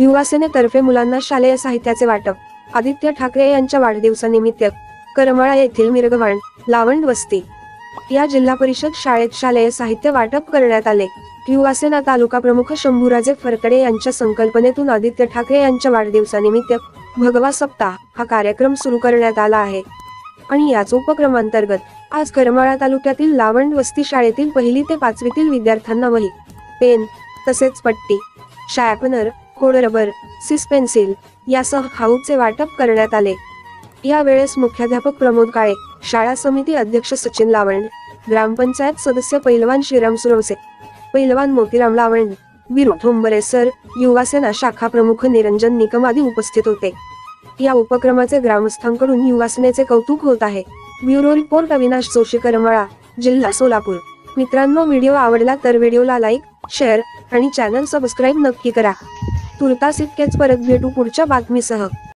युवासेनेतर्फे मुलांना शालेय साहित्याचे वाटप. आदित्य ठाकरे यांच्या वाढदिवसानिमित्त करमाळा येथील मिरगवाण लावंड वस्ती या जिल्हा परिषद शाळेत शालेय साहित्य वाटप करण्यात आले. युवासेना तालुका प्रमुख शंभूराजे फरकडे यांच्या संकल्पनेतून आदित्य ठाकरे यांच्या वाढदिवसानिमित्त भगवा सप्ताह हा कार्यक्रम सुरू करण्यात आला आहे. आणि याच उपक्रमांतर्गत आज करमाळा तालुक्यातील लावंड वस्ती शाळेतील पहिली ते पाचवीतील विद्यार्थ्यांना वही पेन तसेच पट्टी शार्पनर कोडरबर सिस पेन्सिल यासह खाऊचे वाटप करण्यात आले. यावेळेस मुख्याध्यापक प्रमोद काळे शाळा समिती अध्यक्ष सचिन लावण ग्रामपंचायत सदस्य पैलवान श्रीराम सुरवसे पैलवान मोतीराम लावण वीरू ठोंबरे सर युवासेना शाखा प्रमुख निरंजन निकम आदी उपस्थित होते. या उपक्रमाचे ग्रामस्थांकडून युवासेनेचे कौतुक होत आहे. ब्युरो रिपोर्ट अविनाश जोशी करमळा जिल्हा सोलापूर. मित्रांनो व्हिडिओ आवडला तर व्हिडिओला लाईक शेअर आणि चॅनल सबस्क्राईब नक्की करा. तुर्तास इतकेच परत भेटू पुढच्या बातमीसह.